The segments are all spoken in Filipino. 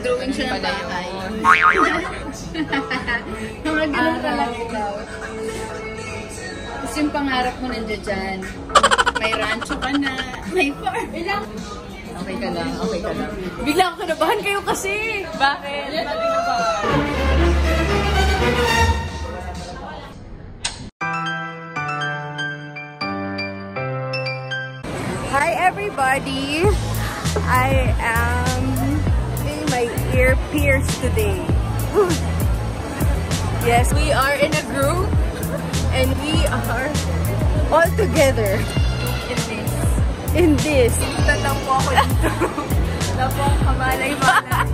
Nag-drawing siya ng bahay. Mga ganun talaga ikaw. Tapos yung pangarap mo nandiyan dyan. May rancho ka na. May farm. Ilang? Okay ka lang, okay ka lang. Bigla ako kinabahan kayo kasi. Bakit? Hi everybody! I am ear pierced today. yes, we are in a group and we are all together in this. Tatang po ako dito. Wala po ang kamalay-malay.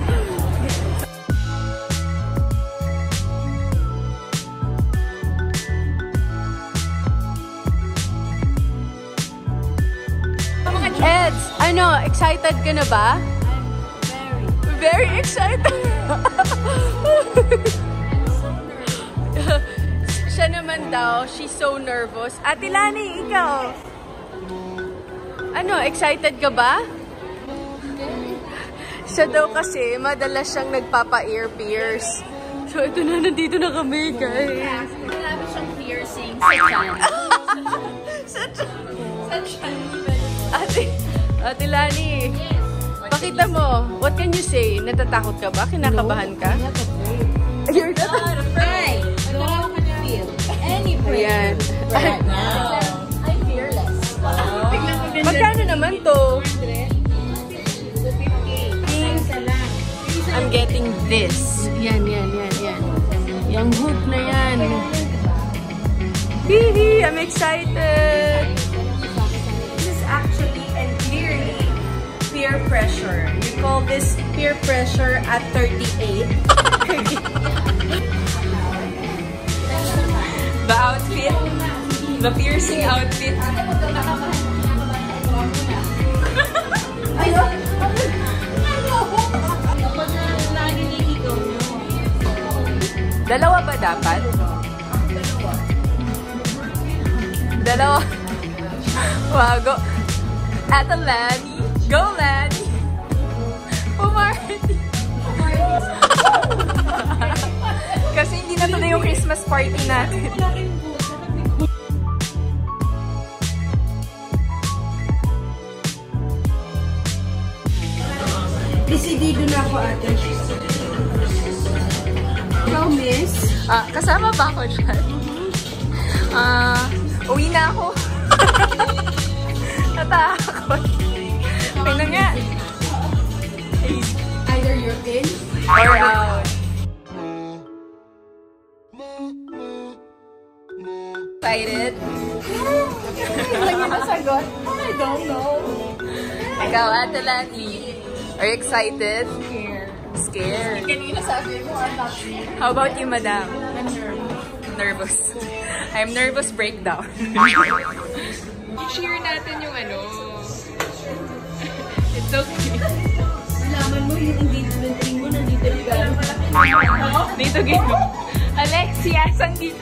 Eds, ano, excited ka na ba? Very excited. Siya naman daw, she's so nervous. Ate Lani, ikaw. Ano, excited ka ba? Siya daw kasi, madalas siyang nagpapa-ear pierce. So, ito na, nandito na kami, guys. Marami siyang piercing sa chan. Sa Sa chan. Ate, Ate Lani, pakita mo, what can you say? Natatakot ka ba? Kinakabahan ka? You're not Hey! Don't feel any Ayan. right now. I'm fearless. Din Magkano naman to? I'm getting this. Yan, yan, yan, yan. Yung hook na yan. Hihi! I'm excited! Pressure. We call this peer pressure at 38. The outfit, the piercing outfit. Dalawa ba dapat? Dalawa. Wow, go. Kasi hindi na tuloy yung Christmas party natin. Decidido na ako ate. Ikaw, miss? Ah, kasama ba ako dyan? Ah, uwi na ako. Natakot. Na nga. You're in Or out. Excited? lang yung nasagot. I don't know. Ikaw, Ate Lani. Are you excited? Scared. Scared. Kanina sabi mo, I'm not sure. How about you, madam? Nervous. I'm nervous breakdown. Share natin yung ano. It's okay. Malaman mo yung Dito gino. Alexia, saan dito?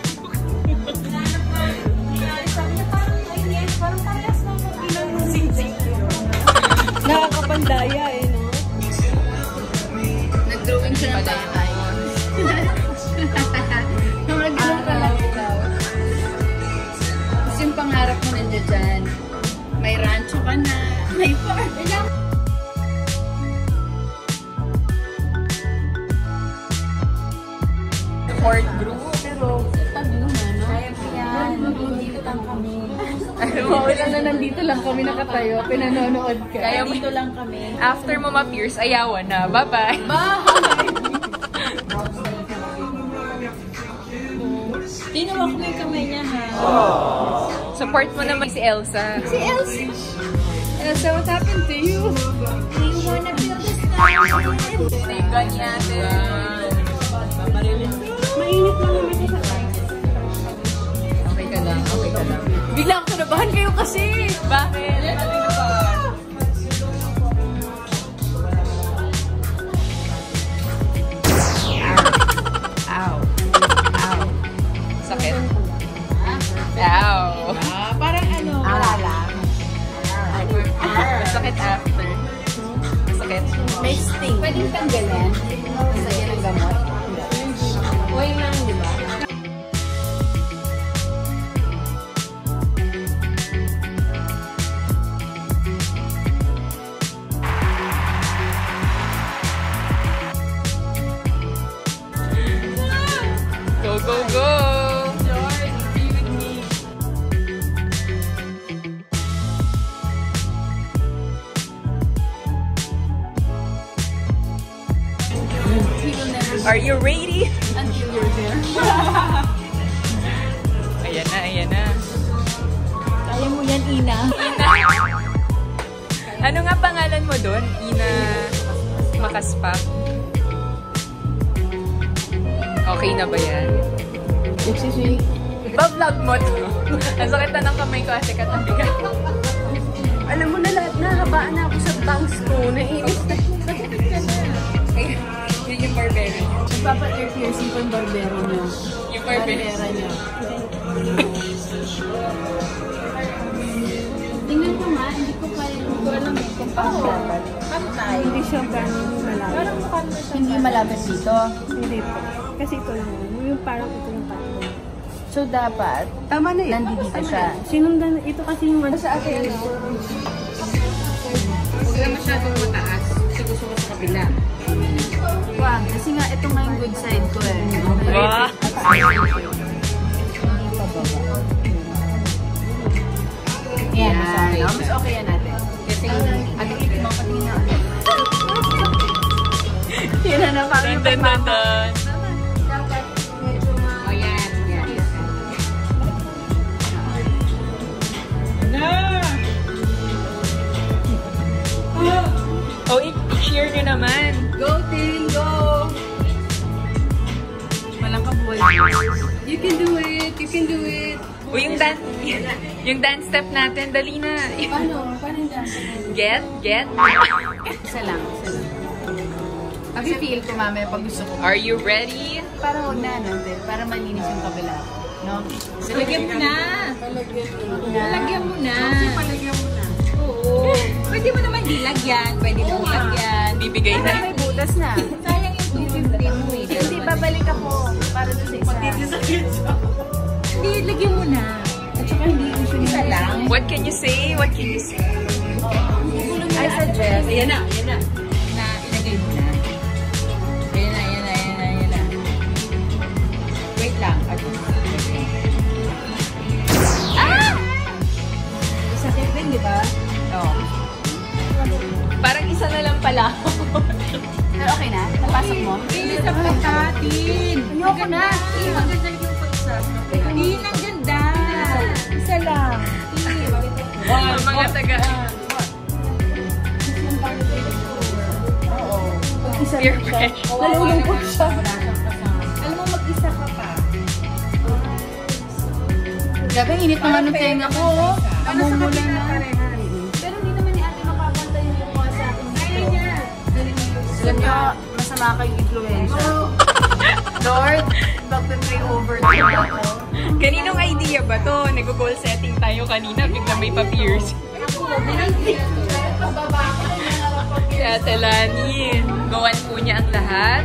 Nakakapandaya eh, no? Nag-drawing siya ng. Mga ganun talaga ikaw. Tapos yung pangarap mo nandiyan dyan. May rancho ka na. May farm. Lang na nandito lang kami nakatayo. Pinanonood ka. Kaya dito lang kami. After mo ma-pierce, ayawan na. Bye-bye. Bahay! Tinawak mo yung kamay niya ha. Support mo naman si Elsa. Si Elsie. Elsa, what happened to you? Do you wanna build a star? Ni ate. Mainit lang naman sa Bigla ako kinabahan kayo kasi. Bakit? Ow. Ow. Sakit. Ow. Ah, parang ano, wala lang. Masakit after. Masakit. May sting. Pwedeng tanggalin. Are you ready? until you're there. Ayan na, ayan na. Kaya mo yan, Ina. Ano nga pangalan mo doon? Ina Makaspak? Okay na ba yan? Excuse me. Ba-vlog mo to. Ang sakit na ng kamay ko ate katabi ka. Alam mo na lahat, nahabaan na ako sa bangs ko. Nainis Nagpapa-ear piercing po yung barbero niyo. Yung. Barbera niyo. Tingnan ko nga, hindi ko pa hindi ko alam kung paano dapat. Hindi siya gano'n malapit. Hindi malapit dito. Hindi po. Kasi ito lang. yun. Yung parang ito yung pattern. So dapat, Tama na yun. nandito siya. Sinundan, ito kasi yung ano sa akin. Huwag lang masyadong mataas. Kasi gusto ko sa kabila. Ito nga yung good side ko eh. Wow! Yan, mas okay. No? Mas okay yan natin. Kasi, at ikit mo patingin na. Yun na na parang Dun, dun, dun, dun. Dapat medyo ma... O yan, yan. Oh, i- i-share nyo naman. Go, Ting! You can do it! You can do it! O, yung dance, yung dance step natin, dali na. Paano? Paano dyan? Get, get. Isa lang, isa lang. Kasi feel ko mamaya pag gusto ko. Are you ready? Para huwag na natin. Para malinis yung kabila. No? Lagyan mo na. Lagyan mo na. Palagyan mo na. Oo. Pwede mo naman dilagyan. Pwede mo lagyan. Bibigay na. May butas na. Sayang yung 250 mo eh. Hindi, babalik ako para doon sa isa. Hindi, lagyan mo na. At saka hindi usually Isa lang. What can you say? What can you say? I suggest, Ayan na, ayan na. Na, ilagay mo na. Ayan na, ayan na, ayan na, ayan na. Wait lang. Ah! sakit din, di ba? Oh. Parang isa na lang pala. Pero okay na? Napasok mo? Hindi sa pagkatin. Ayoko na. Maganda yung pagsa. Hindi, ang ganda. Isa lang. Ang mga taga Isa peer lang siya. pressure. Nalulungkot siya. Alam mo, mag-isa ka pa. Grabe, init naman ng tenga ko. oh. Ano kapila na. Niyo, masama kayong influensya. Lord, magpe-pray over to ako. Kaninong idea ba to? Nag-goal setting tayo kanina, bigla may pa-pierce. Si Ate Lani, gawan po niya ang lahat.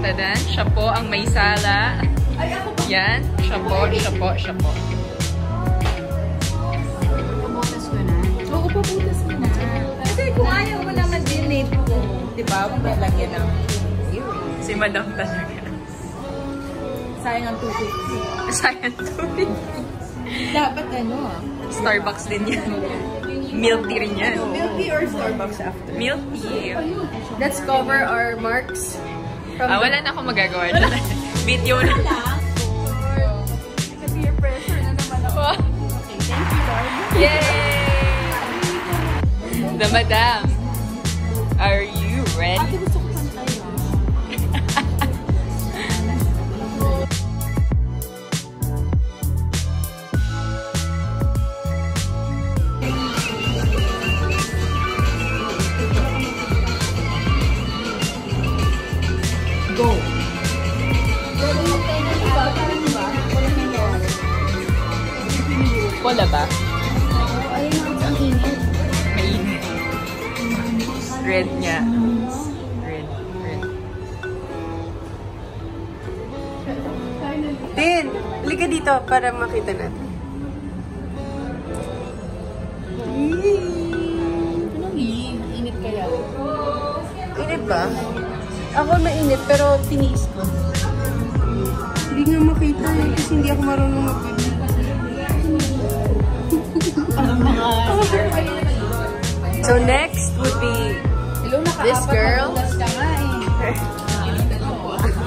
Tadan, siya po ang may sala. Yan, siya po, siya po, siya po. Pumutas ko na. Oo, pabutas mo na. Kasi kung ayaw mo di ba, mo lagyan ng Si Madam talaga. sayang ang 250. Sayang tubig. Dapat ano ah. Starbucks din yan. Milk tea rin yan. Milk tea or Starbucks after? Milk tea. Let's cover our marks. From Ah, wala na akong magagawa dyan. Video na. Sa peer pressure na naman ako. Yay! The Madam. Are you para makita natin. Anong? Init kaya? Init ba? Ako mainit pero tiniis ko. Hindi nga makita eh, kasi hindi ako marunong mag-video. So next would be This girl? eh.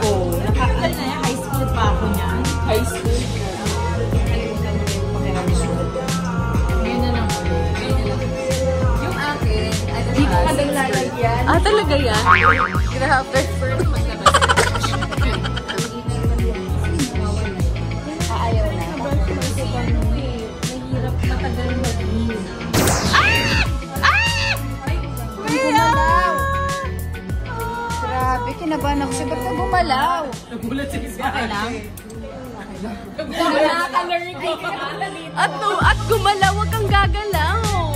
oh, Nakakal na yan. High school pa ako niyan. High school. Six lalagyan. Ah, talaga yan? Grabe. Aayaw na. Mahirap matagal mag-heal. Grabe, kinabahan ako siya. Ba't ka gumalaw? Okay lang. At, no, at gumalaw, wag kang gagalaw.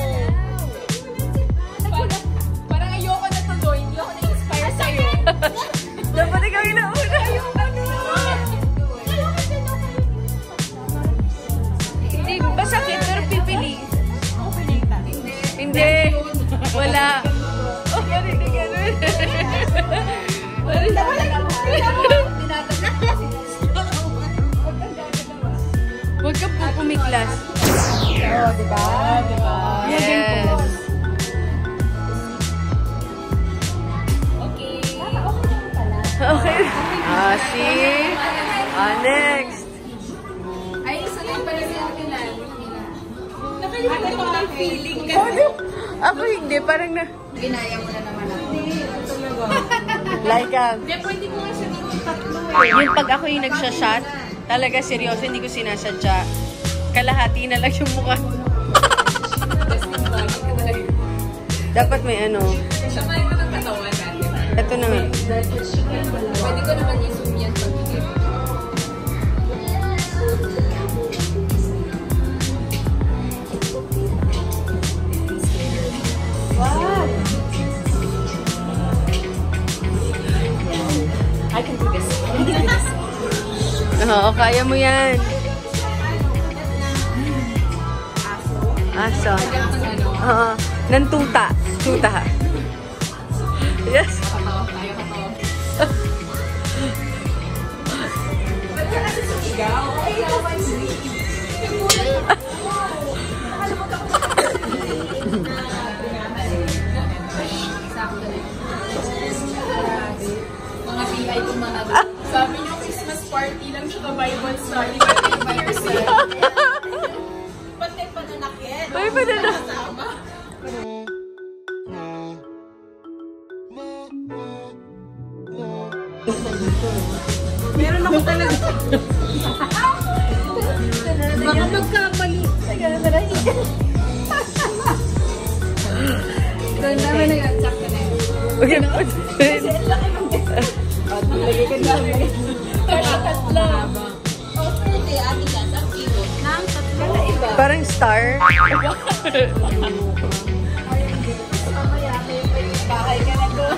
Dapat ikaw yung nauna. Hindi, masakit pero pipili. Hindi. Wala. Oh, na ganun? Huwag ka po pumiklas. Oo, di ba? Di ba? Yes. Okay. Ah, see? Ah, next. Ay, sanay pala si Ate Lan. Nakalimutan ko ang feeling ka. Ako hindi, parang na... Ginaya mo na naman ako. Like, um, Hindi, pwede mo nga siya ng tatlo eh. yung pag ako yung nagsashot, talaga seryoso, hindi ko sinasadya. Kalahati na lang yung mukha. Dapat may ano. Samayin Ito na nga. Pwede ko naman i-zoom yan pag Oo, kaya mo yan. Aso. Oo. Ng tuta. Tuta. Yes. Sabi niyo, Christmas party lang siya ka Bible study. But years eh. Ba't may pananakit? Doon naman na yun. Sakto na. Okay. Hindi, ate yan. Ang kilo. Nang tatlo na iba. Parang star. Mamaya, may bahay ka na doon.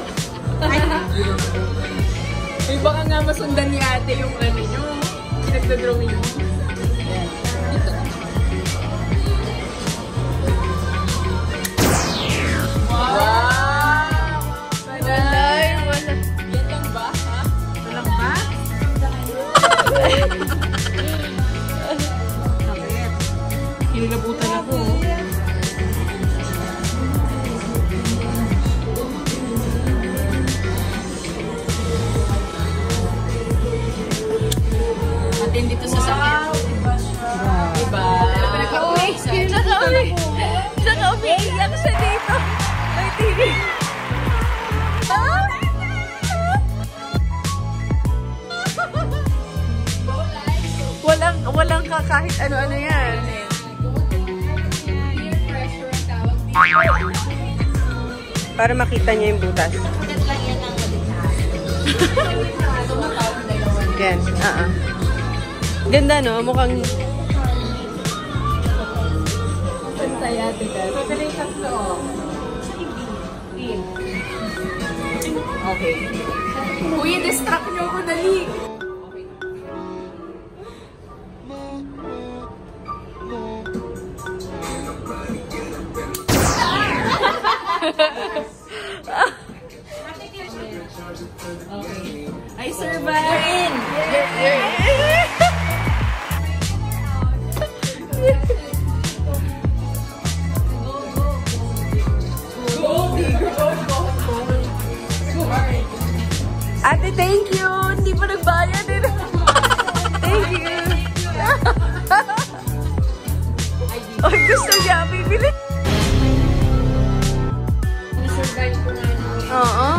May baka nga masundan ni ate yung ano nyo. Pinagdodrawing nyo. Walang, ka kahit ano-ano yan. Ang. Para makita niya yung butas. Yan, ah ah. Ganda no, mukhang Saya, diba? Pwede yung tatlo. Okay. Kuya, distract niyo ako, dali. Gusto niya, bibili. Survive ko na. Oo.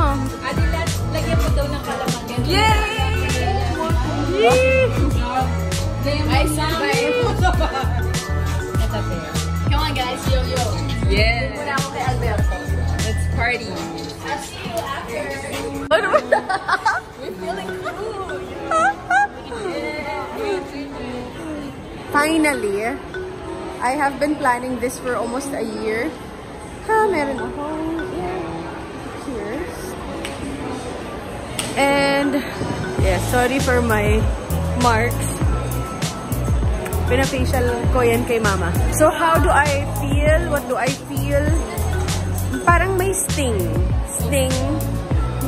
Ate, last, lagyan mo daw ng kalamangan. Yay! Yay! I survived. Ito, te. Come on guys, yo yo. Yes. Muna ako kay Alberto. Let's party. I'll see you after. Ano ba? We're feeling cool. Finally, I have been planning this for almost a year. Ha, meron ako. Yeah. Cheers. And, yeah, sorry for my marks. Pinafacial ko yan kay mama. So, how do I feel? What do I feel? Parang may sting. Sting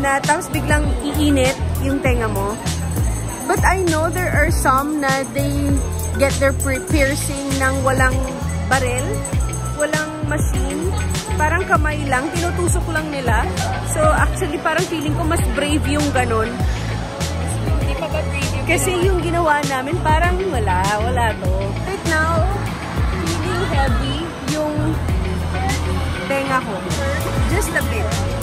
na tapos biglang iinit yung tenga mo. But I know there are some na they get their piercing ng walang barel, walang machine. Parang kamay lang, tinutusok lang nila. So actually parang feeling ko mas brave yung ganon. Hindi pa ba brave yung Kasi yung ginawa namin parang wala, wala to. Right now, feeling heavy yung tenga ko. Just a bit.